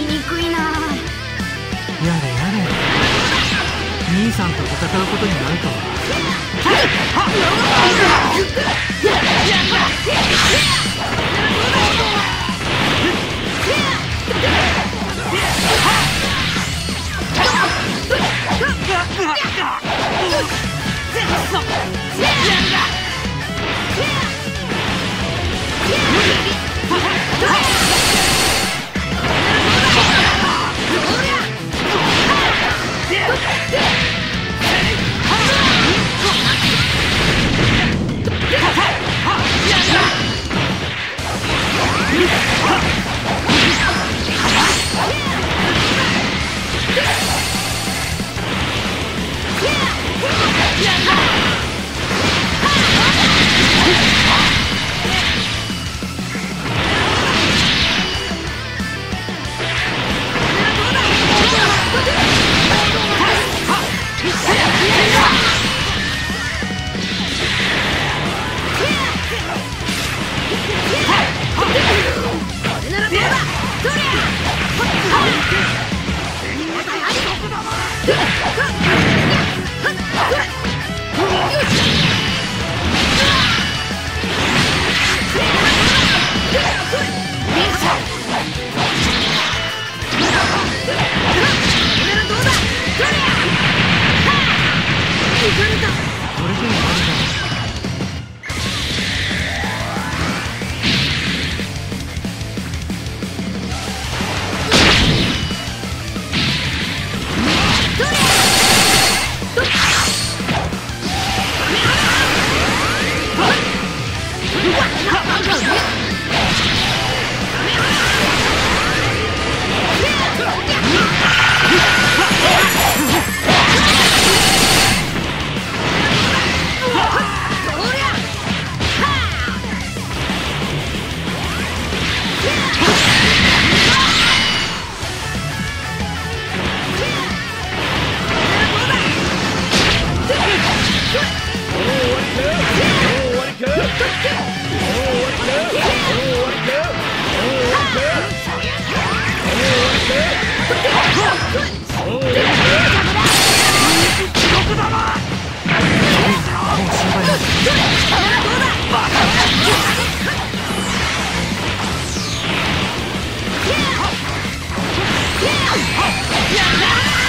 りにくいな。やれやれ。兄さんと戦うことになるとは。それあっ!でもあな